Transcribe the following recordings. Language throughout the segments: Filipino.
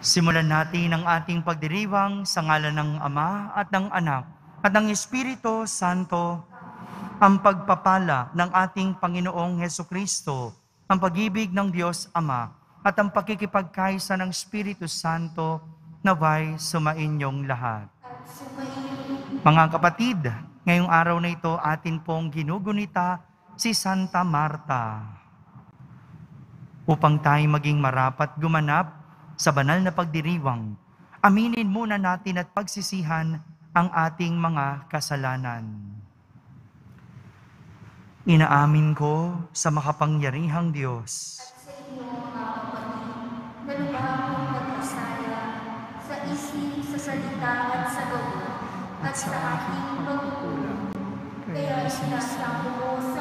Simulan natin ang ating pagdiriwang sa ngalan ng Ama at ng Anak at ng Espiritu Santo, ang pagpapala ng ating Panginoong Heso Kristo, ang pag-ibig ng Diyos Ama at ang pakikipagkaisa ng Espiritu Santo naway sumainyong lahat. Mga kapatid, ngayong araw na ito atin pong ginugunita si Santa Marta upang tayo maging marapat gumanap sa banal na pagdiriwang, aminin muna natin at pagsisihan ang ating mga kasalanan. Inaamin ko sa makapangyarihang Diyos At sa inyo mga kapatid, na sa isip, sa salita at sa gawa, at sa aking pagkukulang. Kaya isinasamo ko sa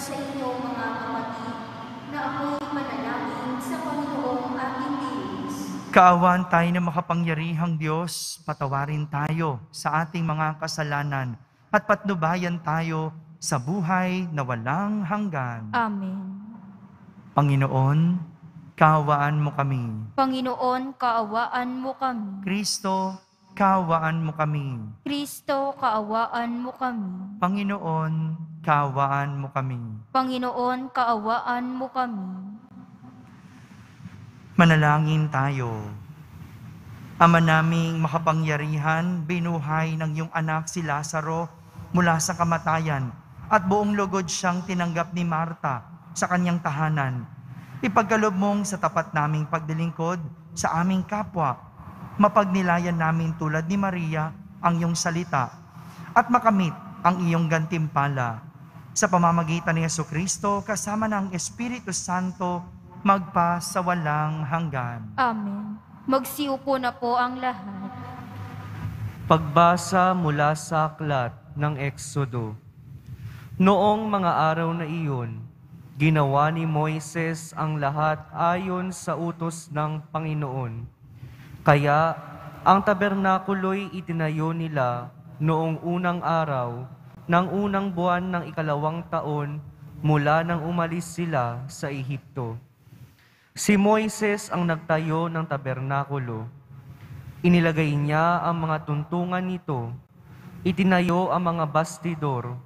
sa inyo mga kapatid, na ako'y manalangin sa Panginoong ating Diyos. Kaawaan tayo ng makapangyarihang Diyos, patawarin tayo sa ating mga kasalanan at patnubayan tayo sa buhay na walang hanggan. Amen. Panginoon, kaawaan mo kami. Panginoon, kaawaan mo kami. Kristo, kaawaan mo kami. Kristo, kaawaan mo kami. Panginoon, kaawaan mo kami. Panginoon, kaawaan mo kami. Manalangin tayo. Ama naming makapangyarihan, binuhay ng iyong anak si Lazaro mula sa kamatayan at buong lugod siyang tinanggap ni Marta sa kanyang tahanan. Ipagkalob mong sa tapat naming pagdilingkod sa aming kapwa, mapagnilayan namin tulad ni Maria ang iyong salita at makamit ang iyong gantimpala. Sa pamamagitan ni Yesu Kristo, kasama ng Espiritu Santo, magpa sa walang hanggan. Amen. Magsiupo na po ang lahat. Pagbasa mula sa aklat ng Eksodo. Noong mga araw na iyon, ginawa ni Moises ang lahat ayon sa utos ng Panginoon. Kaya ang tabernakulo'y itinayo nila noong unang araw ng unang buwan ng ikalawang taon mula nang umalis sila sa Ehipto. Si Moises ang nagtayo ng tabernakulo. Inilagay niya ang mga tuntungan nito, itinayo ang mga bastidor,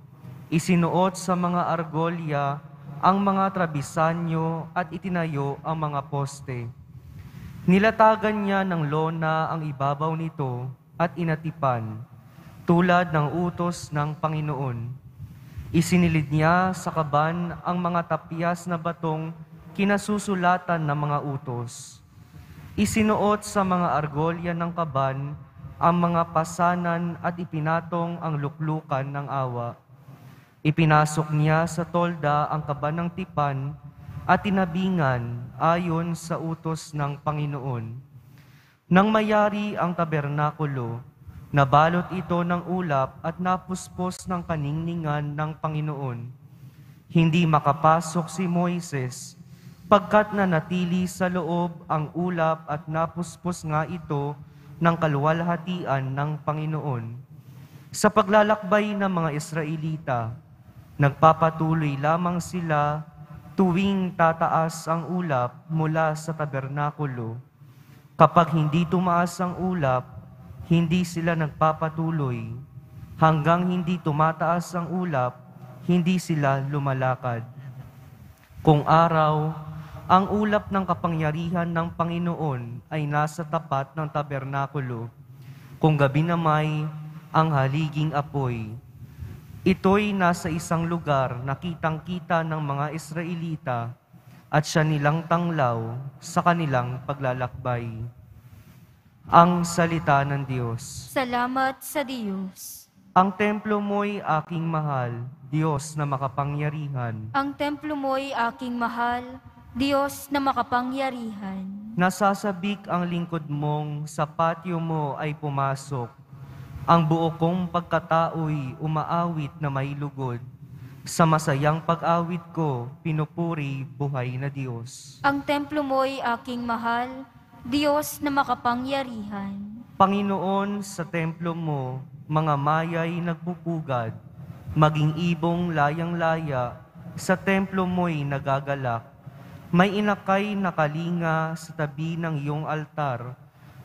isinuot sa mga argolya ang mga trabisanyo at itinayo ang mga poste. Nilatagan niya ng lona ang ibabaw nito at inatipan, tulad ng utos ng Panginoon. Isinilid niya sa kaban ang mga tapyas na batong kinasusulatan ng mga utos. Isinuot sa mga argolya ng kaban ang mga pasanan at ipinatong ang luklukan ng awa. Ipinasok niya sa tolda ang kaban ng tipan at tinabingan ayon sa utos ng Panginoon. Nang mayari ang tabernakulo, nabalot ito ng ulap at napuspos ng kaningningan ng Panginoon. Hindi makapasok si Moises pagkat nanatili sa loob ang ulap at napuspos nga ito ng kaluwalhatian ng Panginoon. Sa paglalakbay ng mga Israelita, nagpapatuloy lamang sila tuwing tataas ang ulap mula sa tabernakulo. Kapag hindi tumaas ang ulap, hindi sila nagpapatuloy. Hanggang hindi tumataas ang ulap, hindi sila lumalakad. Kung araw, Ang ulap ng kapangyarihan ng Panginoon ay nasa tapat ng tabernakulo, kung gabi na may ang haliging apoy. Ito'y nasa isang lugar na kitang-kita ng mga Israelita at siya nilang tanglaw sa kanilang paglalakbay. Ang salita ng Diyos. Salamat sa Diyos. Ang templo mo'y aking mahal, Diyos na makapangyarihan. Ang templo mo'y aking mahal, Diyos na makapangyarihan. Nasasabik ang lingkod mong sa patio mo ay pumasok. Ang buo kong pagkatao'y umaawit na may lugod. Sa masayang pag-awit ko, pinupuri buhay na Diyos. Ang templo mo'y aking mahal, Diyos na makapangyarihan. Panginoon, sa templo mo, mga mayay nagpupugad, maging ibong layang-laya, sa templo mo'y nagagalak. May inakay na kalinga sa tabi ng iyong altar,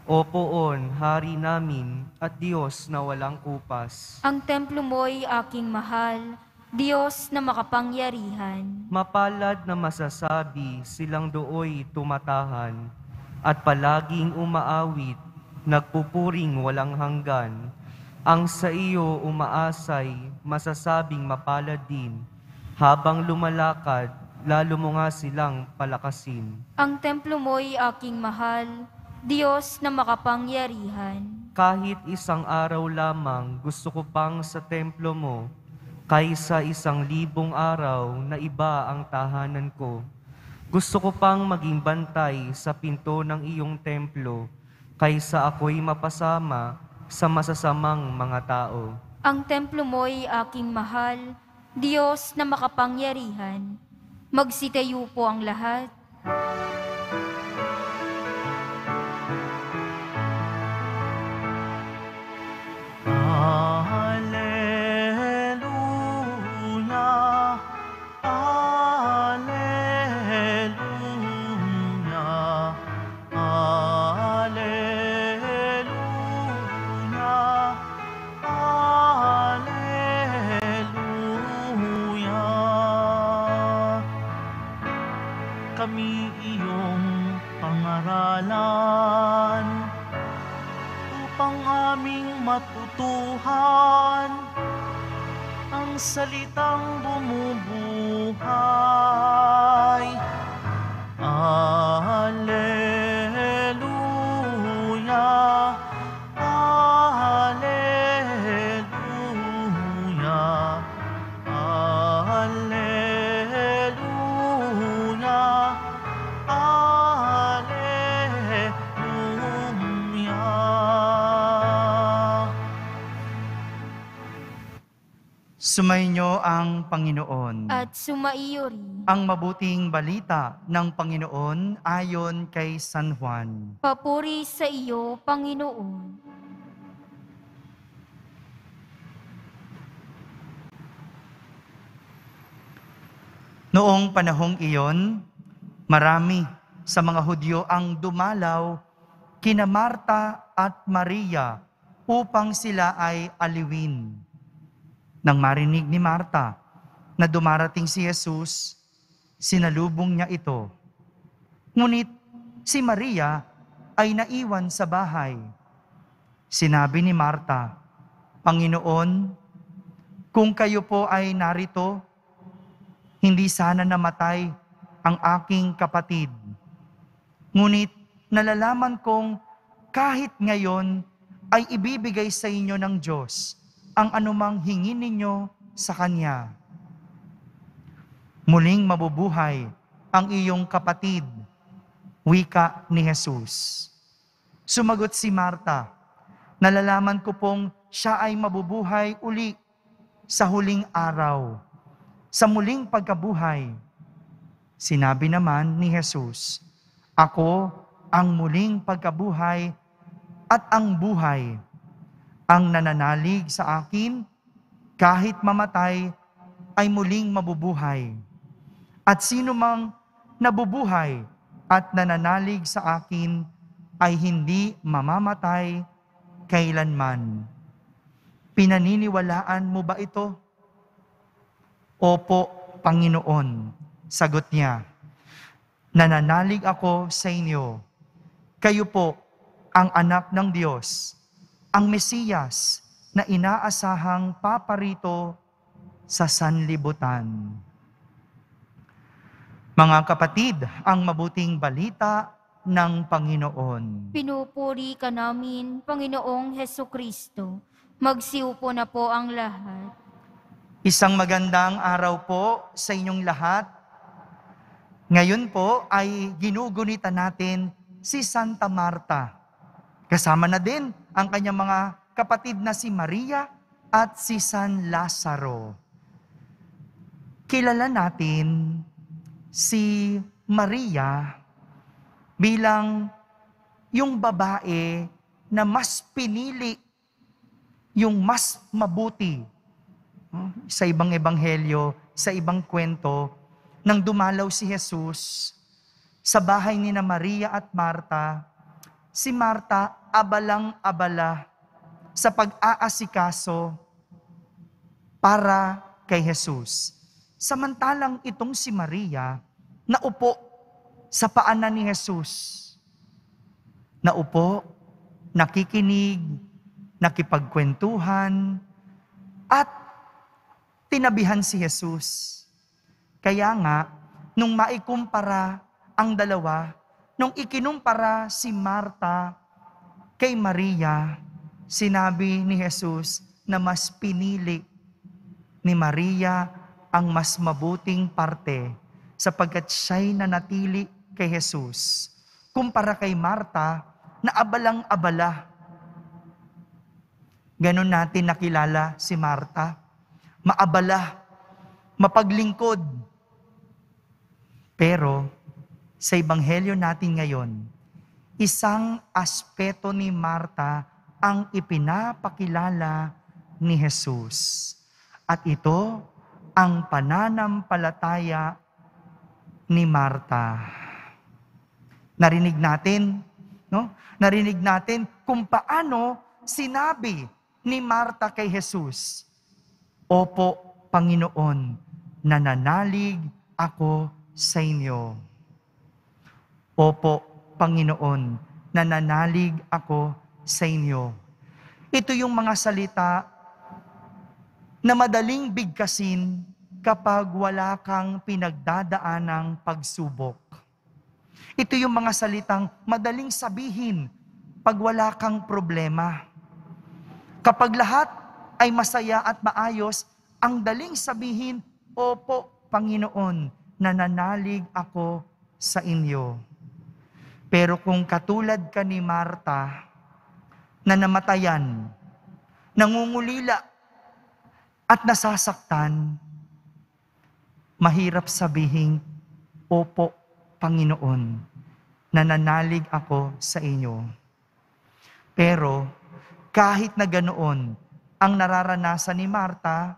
o poon, hari namin at Diyos na walang kupas. Ang templo mo'y aking mahal, Diyos na makapangyarihan. Mapalad na masasabi silang dooy tumatahan at palaging umaawit, nagpupuring walang hanggan. Ang sa iyo umaasay, masasabing mapalad din. Habang lumalakad, lalo mo nga silang palakasin. Ang templo mo'y aking mahal, Diyos na makapangyarihan. Kahit isang araw lamang gusto ko pang sa templo mo, kaysa isang libong araw na iba ang tahanan ko. Gusto ko pang maging bantay sa pinto ng iyong templo, kaysa ako'y mapasama sa masasamang mga tao. Ang templo mo'y aking mahal, Diyos na makapangyarihan. Magsitayo po ang lahat. heart. Salitang bumubuhay. Alleluia, Sumainyo ang Panginoon. At sumaiyo rin. Ang mabuting balita ng Panginoon ayon kay San Juan. Papuri sa iyo, Panginoon. Noong panahong iyon, marami sa mga Hudyo ang dumalaw kina Marta at Maria upang sila ay aliwin. Nang marinig ni Marta na dumarating si Jesus, sinalubong niya ito. Ngunit si Maria ay naiwan sa bahay. Sinabi ni Marta, Panginoon, kung kayo po ay narito, hindi sana namatay ang aking kapatid. Ngunit nalalaman kong kahit ngayon ay ibibigay sa inyo ng Diyos ang anumang hingin ninyo sa Kanya. Muling mabubuhay ang iyong kapatid, wika ni Jesus. Sumagot si Marta, nalalaman ko pong siya ay mabubuhay uli sa huling araw sa muling pagkabuhay. Sinabi naman ni Jesus, Ako ang muling pagkabuhay at ang buhay. Ang nananalig sa akin, kahit mamatay, ay muling mabubuhay. At sino mang nabubuhay at nananalig sa akin, ay hindi mamamatay kailanman. Pinaniniwalaan mo ba ito? Opo, Panginoon. Sagot niya. nananalig ako sa inyo. Kayo po ang anak ng Diyos, ang Mesiyas na inaasahang paparito sa sanlibutan. Mga kapatid, ang mabuting balita ng Panginoon. Pinupuri ka namin, Panginoong Heso Kristo. Magsiupo na po ang lahat. Isang magandang araw po sa inyong lahat. Ngayon po ay ginugunita natin si Santa Marta. Kasama na din ang kanyang mga kapatid na si Maria at si San Lazaro. Kilala natin si Maria bilang yung babae na mas pinili yung mas mabuti sa ibang ebanghelyo, sa ibang kwento, nang dumalaw si Jesus sa bahay ni na Maria at Marta, si Marta abalang-abala sa pag-aasikaso para kay Jesus. Samantalang itong si Maria, naupo sa paanan ni Jesus. Naupo, nakikinig, nakipagkwentuhan, at tinabihan si Jesus. Kaya nga, nung maikumpara ang dalawa, nung ikinumpara si Marta kay Maria, sinabi ni Jesus na mas pinili ni Maria ang mas mabuting parte sapagkat siya'y nanatili kay Jesus. Kumpara kay Marta na abalang-abala. Ganon natin nakilala si Marta. Maabala, mapaglingkod. Pero sa ebanghelyo natin ngayon, isang aspeto ni Marta ang ipinapakilala ni Jesus. At ito ang pananampalataya ni Marta. Narinig natin, no? Narinig natin kung paano sinabi ni Marta kay Jesus, Opo, Panginoon, nananalig ako sa inyo. Opo, Panginoon, nananalig ako sa inyo. Ito yung mga salita na madaling bigkasin kapag wala kang pinagdadaanang pagsubok. Ito yung mga salitang madaling sabihin pag wala kang problema. Kapag lahat ay masaya at maayos, ang daling sabihin, Opo, Panginoon, nananalig ako sa inyo. Pero kung katulad ka ni Marta, na namatayan, nangungulila, at nasasaktan, mahirap sabihin, Opo, Panginoon, nananalig ako sa inyo. Pero kahit na ganoon, ang nararanasan ni Marta,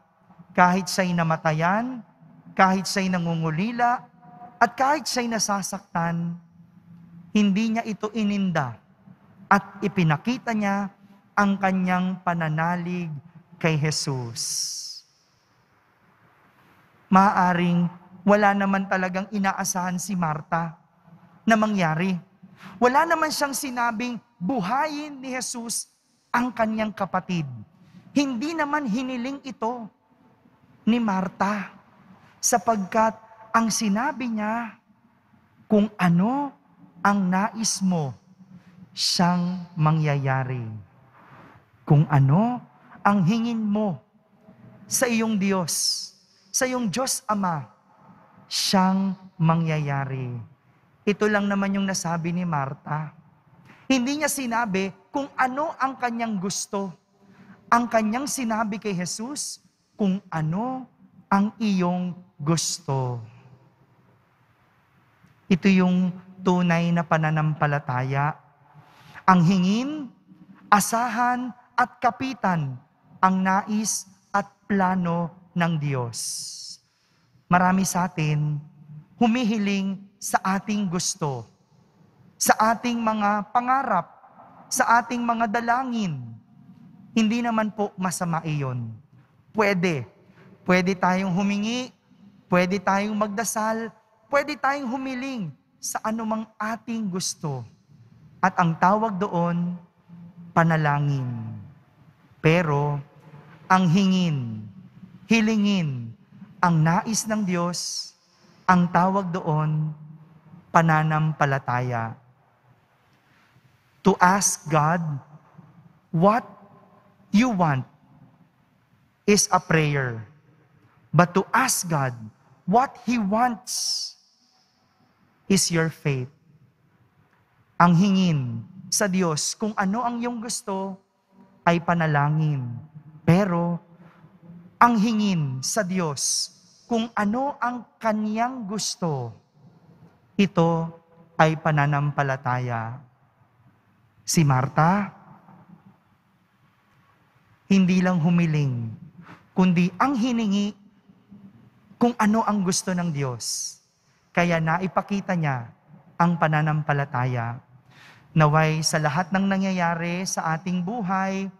kahit siya'y namatayan, kahit siya'y nangungulila, at kahit siya'y nasasaktan, hindi niya ito ininda at ipinakita niya ang kanyang pananalig kay Jesus. Maaring wala naman talagang inaasahan si Marta na mangyari. Wala naman siyang sinabing buhayin ni Jesus ang kanyang kapatid. Hindi naman hiniling ito ni Marta sapagkat ang sinabi niya kung ano ang nais mo siyang mangyayari. Kung ano ang hingin mo sa iyong Diyos, sa iyong Diyos Ama, siyang mangyayari. Ito lang naman yung nasabi ni Marta. Hindi niya sinabi kung ano ang kanyang gusto. Ang kanyang sinabi kay Jesus, kung ano ang iyong gusto. Ito yung tunay na pananampalataya. Ang hingin, asahan at kapitan ang nais at plano ng Diyos. Marami sa atin humihiling sa ating gusto, sa ating mga pangarap, sa ating mga dalangin. Hindi naman po masama iyon. Pwede. Pwede tayong humingi, pwede tayong magdasal, pwede tayong humiling sa anumang ating gusto. At ang tawag doon, panalangin. Pero, ang hingin, hilingin, ang nais ng Diyos, ang tawag doon, pananampalataya. To ask God what you want is a prayer. But to ask God what He wants is your faith. Ang hingin sa Diyos kung ano ang iyong gusto ay panalangin. Pero ang hingin sa Diyos kung ano ang kaniyang gusto, ito ay pananampalataya. Si Marta, hindi lang humiling, kundi ang hiningi kung ano ang gusto ng Diyos. Kaya naipakita niya ang pananampalataya. Naway sa lahat ng nangyayari sa ating buhay,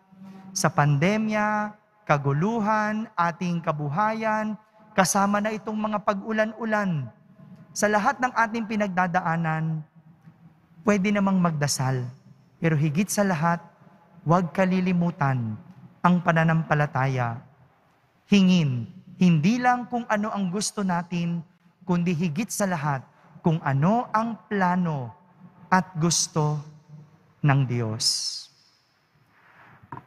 sa pandemya, kaguluhan, ating kabuhayan, kasama na itong mga pag-ulan-ulan, sa lahat ng ating pinagdadaanan, pwede namang magdasal. Pero higit sa lahat, huwag kalilimutan ang pananampalataya. Hingin, hindi lang kung ano ang gusto natin, kundi higit sa lahat kung ano ang plano at gusto ng Diyos.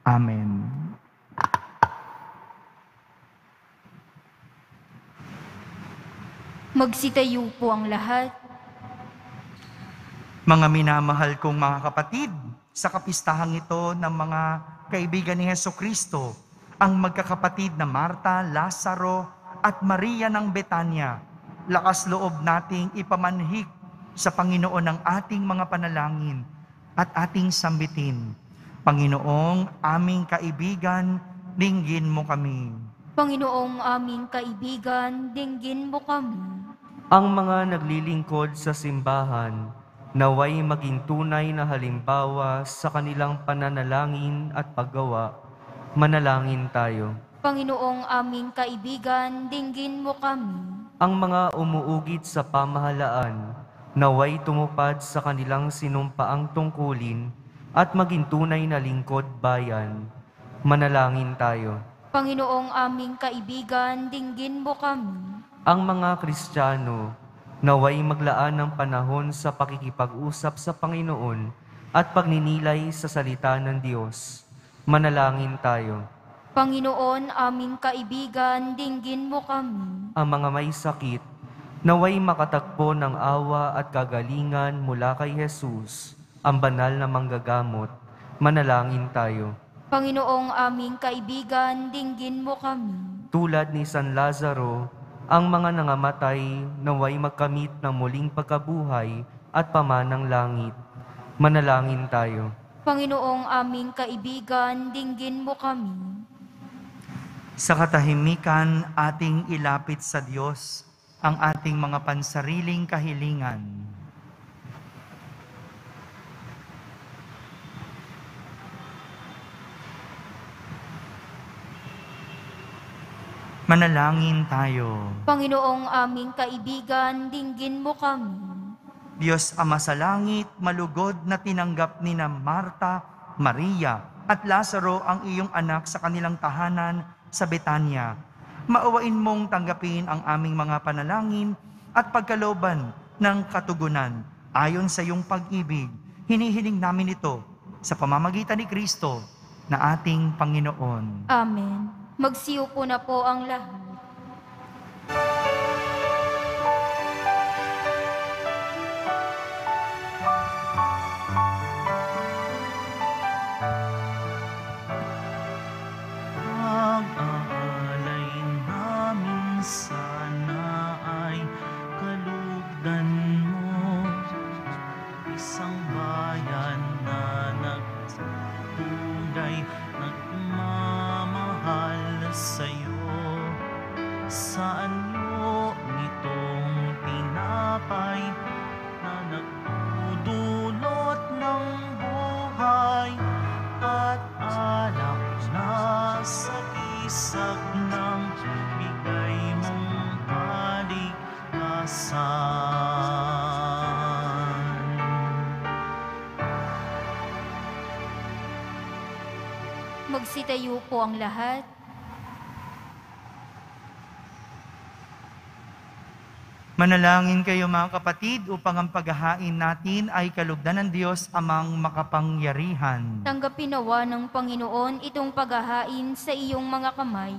Amen. Magsitayo po ang lahat. Mga minamahal kong mga kapatid, sa kapistahang ito ng mga kaibigan ni Heso Kristo, ang magkakapatid na Marta, Lazaro at Maria ng Betania, lakas loob nating ipamanhik sa Panginoon ng ating mga panalangin at ating sambitin. Panginoong aming kaibigan, dinggin mo kami. Panginoong aming kaibigan, dinggin mo kami. Ang mga naglilingkod sa simbahan, naway maging tunay na halimbawa sa kanilang pananalangin at paggawa. Manalangin tayo. Panginoong aming kaibigan, dinggin mo kami. Ang mga umuugit sa pamahalaan, naway tumupad sa kanilang sinumpaang tungkulin at maging tunay na lingkod bayan. Manalangin tayo. Panginoong aming kaibigan, dinggin mo kami. Ang mga Kristiyano, naway maglaan ng panahon sa pakikipag-usap sa Panginoon at pagninilay sa salita ng Diyos. Manalangin tayo. Panginoon aming kaibigan, dinggin mo kami. Ang mga may sakit, naway makatagpo ng awa at kagalingan mula kay Jesus, ang banal na manggagamot. Manalangin tayo. Panginoong aming kaibigan, dinggin mo kami. Tulad ni San Lazaro, ang mga nangamatay naway magkamit ng muling pagkabuhay at pamanang langit. Manalangin tayo. Panginoong aming kaibigan, dinggin mo kami. Sa katahimikan, ating ilapit sa Diyos ang ating mga pansariling kahilingan. Manalangin tayo. Panginoong aming kaibigan, dinggin mo kami. Diyos Ama sa langit, malugod na tinanggap ni na Marta, Maria at Lazaro ang iyong anak sa kanilang tahanan sa Betania. Maawain mong tanggapin ang aming mga panalangin at pagkalooban ng katugunan ayon sa iyong pag-ibig. Hinihiling namin ito sa pamamagitan ni Kristo na ating Panginoon. Amen. Magsiyo po na po ang lahat. Magsitayo po ang lahat. Manalangin kayo mga kapatid upang ang paghahain natin ay kalugdan ng Diyos amang makapangyarihan. Tanggapin nawa ng Panginoon itong paghahain sa iyong mga kamay,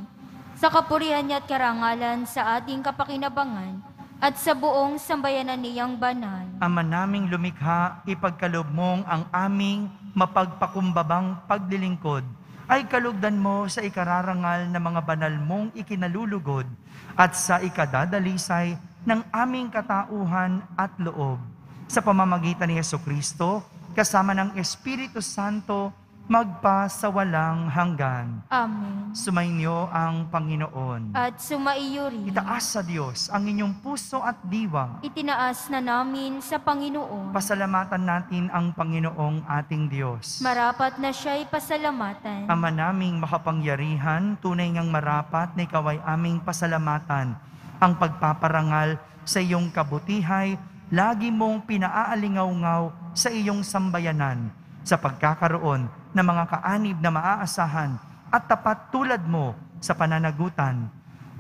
sa kapurihan niya at karangalan sa ating kapakinabangan, at sa buong sambayanan niyang banal. Ama naming lumikha, ipagkalob mong ang aming mapagpakumbabang paglilingkod ay kalugdan mo sa ikararangal na mga banal mong ikinalulugod at sa ikadadalisay ng aming katauhan at loob. Sa pamamagitan ni Yeso Kristo, kasama ng Espiritu Santo, magpa sa walang hanggan. Amen. Sumainyo ang Panginoon. At sumaiyo rin. Itaas sa Diyos ang inyong puso at diwa. Itinaas na namin sa Panginoon. Pasalamatan natin ang Panginoong ating Diyos. Marapat na siya'y pasalamatan. Ama naming makapangyarihan, tunay ngang marapat na ikaw ay aming pasalamatan. Ang pagpaparangal sa iyong kabutihay, lagi mong pinaalingaw-ngaw sa iyong sambayanan sa pagkakaroon ng mga kaanib na maaasahan at tapat tulad mo sa pananagutan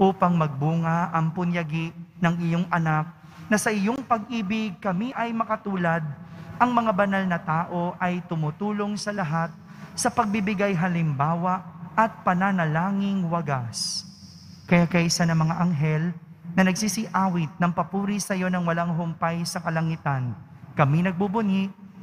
upang magbunga ang punyagi ng iyong anak na sa iyong pag-ibig kami ay makatulad ang mga banal na tao ay tumutulong sa lahat sa pagbibigay halimbawa at pananalangin wagas. Kaya kaysa ng mga anghel na nagsisiawit ng papuri sa iyo ng walang humpay sa kalangitan, kami nagbubunyi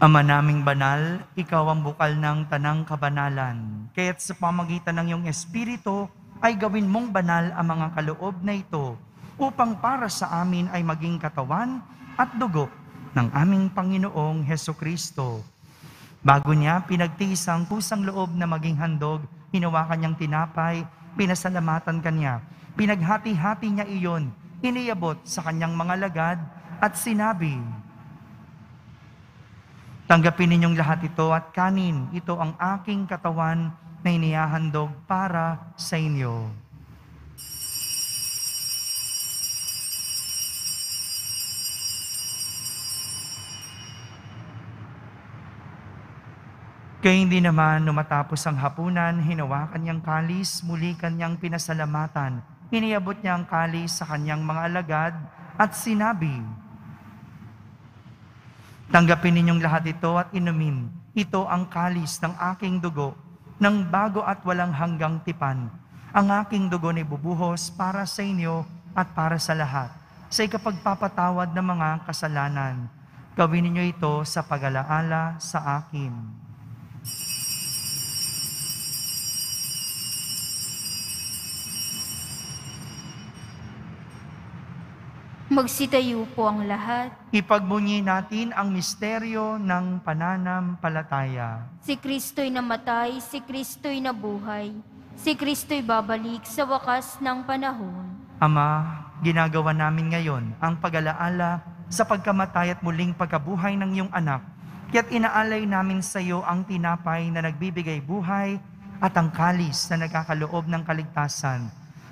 Ama naming banal, ikaw ang bukal ng tanang kabanalan. Kaya't sa pamagitan ng iyong Espiritu, ay gawin mong banal ang mga kaloob na ito upang para sa amin ay maging katawan at dugo ng aming Panginoong Heso Kristo. Bago niya pinagtiis ang pusang loob na maging handog, hinawakan niyang tinapay, pinasalamatan kanya, pinaghati-hati niya iyon, iniyabot sa kanyang mga lagad at sinabi, Tanggapin ninyong lahat ito at kanin, ito ang aking katawan na inihahandog para sa inyo. Kaya hindi naman numatapos ang hapunan, hinawakan niyang kalis, muli kanyang pinasalamatan. Iniabot niya ang kalis sa kanyang mga alagad at sinabi, Tanggapin ninyong lahat ito at inumin. Ito ang kalis ng aking dugo, ng bago at walang hanggang tipan. Ang aking dugo ni bubuhos para sa inyo at para sa lahat, sa ikapagpapatawad ng mga kasalanan. Gawin ninyo ito sa pag-alaala sa akin. Magsitayo po ang lahat. Ipagbunyi natin ang misteryo ng pananampalataya. Si Kristo'y namatay, si Kristo'y nabuhay, si Kristo'y babalik sa wakas ng panahon. Ama, ginagawa namin ngayon ang pag-alaala sa pagkamatay at muling pagkabuhay ng iyong anak. Kaya't inaalay namin sa iyo ang tinapay na nagbibigay buhay at ang kalis na nagkakaloob ng kaligtasan.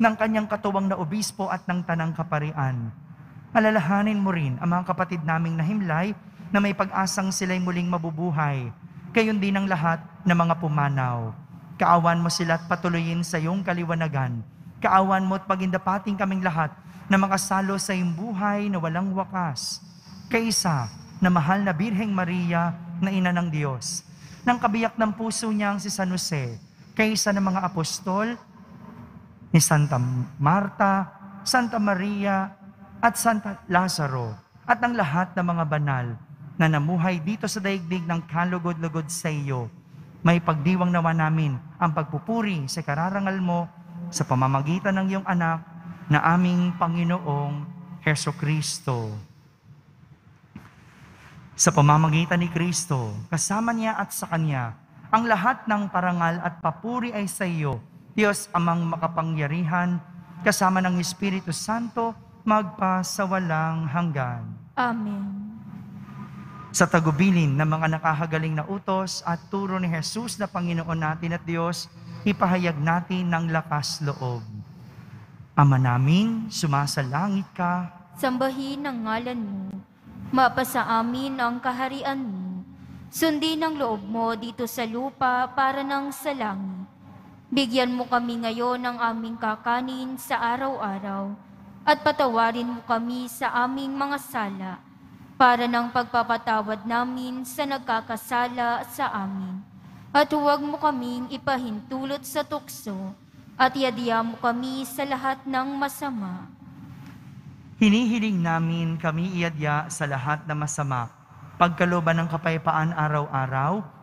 ng kanyang katuwang na obispo at ng tanang kaparian. Alalahanin mo rin ang mga kapatid naming nahimlay na may pag-asang sila'y muling mabubuhay. Gayon din ang lahat ng mga pumanaw. Kaawan mo sila at patuloyin sa iyong kaliwanagan. Kaawan mo at pagindapating kaming lahat na makasalo sa iyong buhay na walang wakas. Kaysa na mahal na Birheng Maria na ina ng Diyos. Nang kabiyak ng puso niyang si San Jose, kaysa ng mga apostol, ni Santa Marta, Santa Maria, at Santa Lazaro, at ang lahat ng mga banal na namuhay dito sa daigdig ng kalugod-lugod sa iyo. May pagdiwang nawa namin ang pagpupuri sa kararangal mo sa pamamagitan ng iyong anak na aming Panginoong Heso Kristo. Sa pamamagitan ni Kristo, kasama niya at sa Kanya, ang lahat ng parangal at papuri ay sa iyo, Diyos amang makapangyarihan, kasama ng Espiritu Santo, magpa sa walang hanggan. Amen. Sa tagubilin ng mga nakahagaling na utos at turo ni Jesus na Panginoon natin at Diyos, ipahayag natin ng lakas loob. Ama namin, sumasalangit ka, Sambahin ang ngalan mo. Mapasa amin ang kaharian mo. Sundin ang loob mo dito sa lupa para ng sa langit. Bigyan mo kami ngayon ng aming kakanin sa araw-araw at patawarin mo kami sa aming mga sala para ng pagpapatawad namin sa nagkakasala sa amin. At huwag mo kaming ipahintulot sa tukso at yadya mo kami sa lahat ng masama. Hinihiling namin kami iadya sa lahat na masama, pagkaloban ng kapayapaan araw-araw,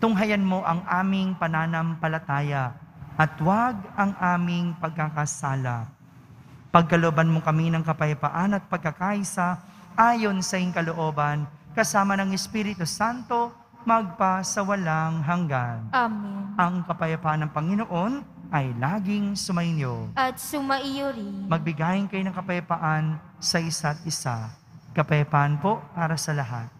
Tunghayan mo ang aming pananampalataya at huwag ang aming pagkakasala. Pagkaloban mo kami ng kapayapaan at pagkakaisa ayon sa iyong kalooban, kasama ng Espiritu Santo, magpa sa walang hanggan. Amen. Ang kapayapaan ng Panginoon ay laging sumainyo. At sumaiyo rin. Magbigayin kayo ng kapayapaan sa isa't isa. Kapayapaan po para sa lahat.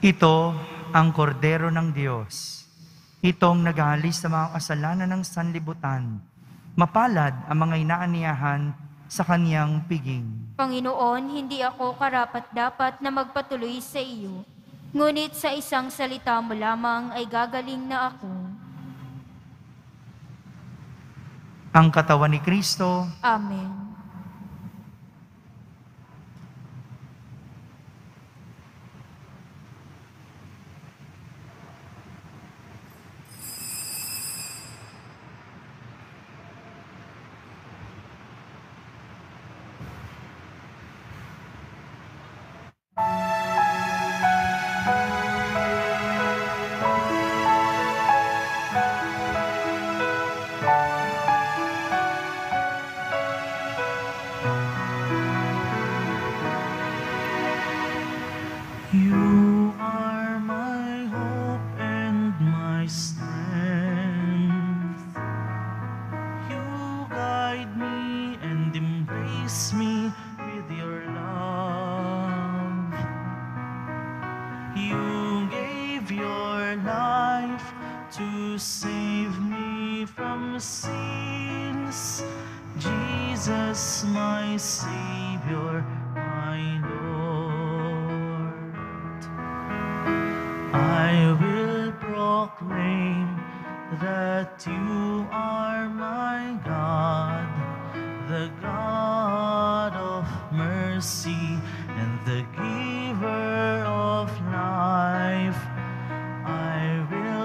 Ito ang kordero ng Diyos. Itong nag-aalis sa mga kasalanan ng sanlibutan. Mapalad ang mga inaaniyahan sa kaniyang piging. Panginoon, hindi ako karapat-dapat na magpatuloy sa iyo. Ngunit sa isang salita mo lamang ay gagaling na ako. Ang katawan ni Kristo Amen.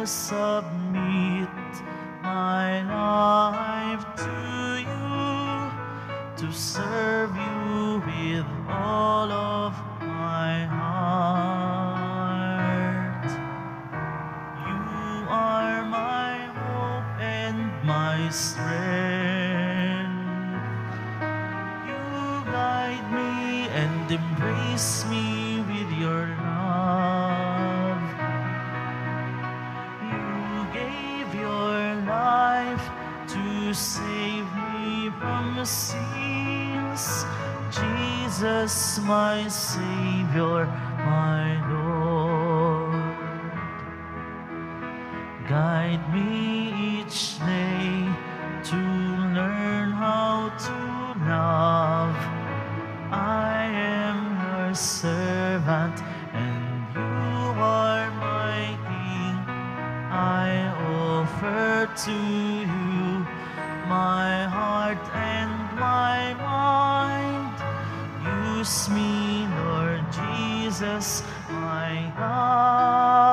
so my Savior, my Lord. Guide me each day to learn how to love. I am your servant and you are my king. I offer to you my heart and my mind. Use me, Lord Jesus, my God.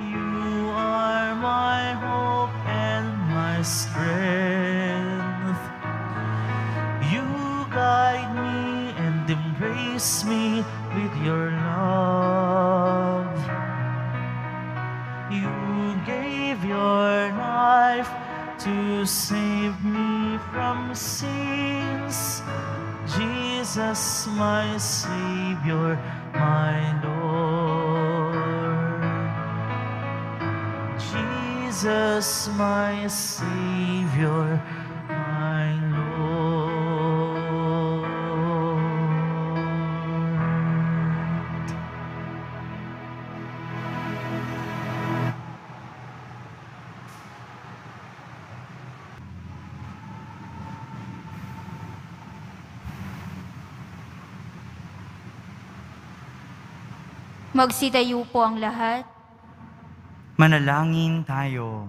You are my hope and my strength. You guide me and embrace me with your love. You gave your life to save me from sins. Jesus, my Savior, my Lord. Jesus, my Savior, Magsitayo po ang lahat. Manalangin tayo.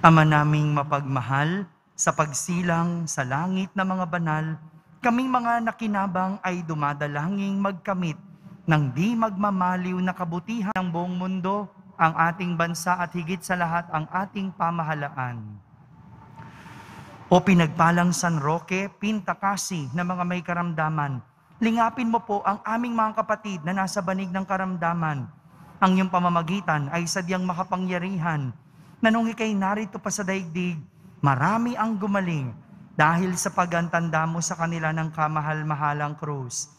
Ama naming mapagmahal, sa pagsilang sa langit na mga banal, kaming mga nakinabang ay dumadalangin magkamit ng di magmamaliw na kabutihan ng buong mundo, ang ating bansa at higit sa lahat ang ating pamahalaan. O pinagpalang San Roque, pintakasi na mga may karamdaman, lingapin mo po ang aming mga kapatid na nasa banig ng karamdaman. Ang iyong pamamagitan ay sadyang makapangyarihan, na nung ikay narito pa sa daigdig, marami ang gumaling dahil sa pagantanda mo sa kanila ng kamahal-mahalang krus.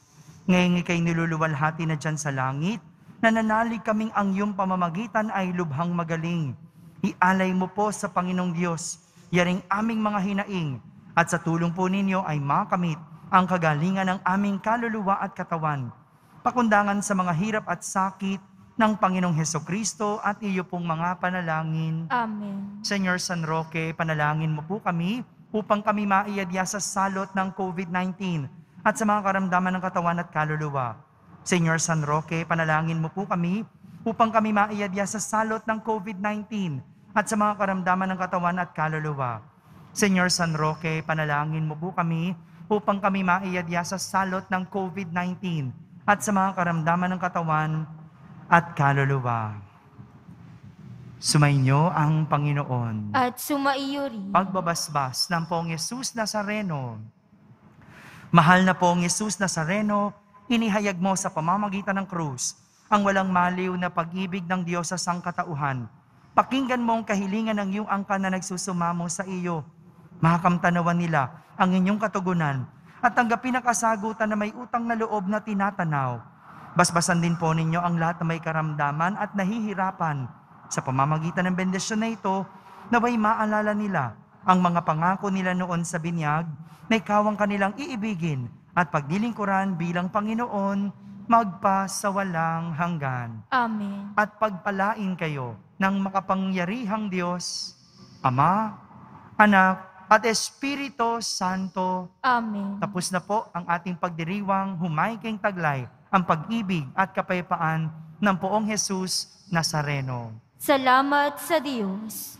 Ngayon ikay niluluwalhati na dyan sa langit, nananalig kaming ang iyong pamamagitan ay lubhang magaling. Ialay mo po sa Panginoong Diyos, yaring aming mga hinaing, at sa tulong po ninyo ay makamit ang kagalingan ng aming kaluluwa at katawan. Pakundangan sa mga hirap at sakit ng Panginoong Heso Kristo at iyo pong mga panalangin. Amen. Senyor San Roque, panalangin mo po kami upang kami maiyadya sa salot ng COVID-19 at sa mga karamdaman ng katawan at kaluluwa. Senyor San Roque, panalangin mo po kami upang kami maiyadya sa salot ng COVID-19 at sa mga karamdaman ng katawan at kaluluwa. Senyor San Roque, panalangin mo po kami upang kami maiyadya sa salot ng COVID-19 at sa mga karamdaman ng katawan at kaluluwa. Sumainyo ang Panginoon. At sumaiyo rin. Pagbabasbas ng Pong Yesus Nazareno. Mahal na Pong Yesus Nazareno, inihayag mo sa pamamagitan ng krus ang walang maliw na pag-ibig ng Diyos sa sangkatauhan. Pakinggan mo ang kahilingan ng iyong angka na nagsusumamo sa iyo. Makamtanawan nila ang inyong katugunan at tanggapin ang kasagutan na may utang na loob na tinatanaw. Basbasan din po ninyo ang lahat na may karamdaman at nahihirapan sa pamamagitan ng bendisyon na ito, naway maalala nila ang mga pangako nila noon sa binyag na ikaw ang kanilang iibigin at pagdilingkuran bilang Panginoon magpa sa walang hanggan. Amen. At pagpalain kayo ng makapangyarihang Diyos, Ama, Anak, at Espiritu Santo. Amen. Tapos na po ang ating pagdiriwang humayking taglay ang pag-ibig at kapayapaan ng poong Jesus Nazareno. Salamat sa Diyos.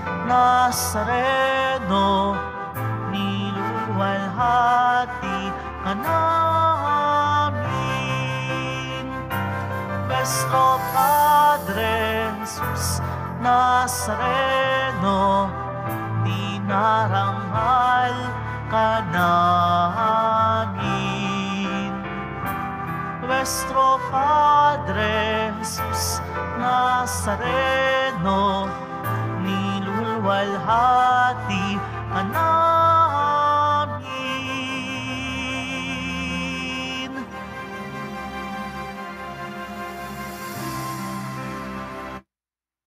niluwalhati ka namin. Nuestro Padre Jesus Nazareno, dinarangal ka namin. Nuestro Padre Jesus Nazareno, walhati anak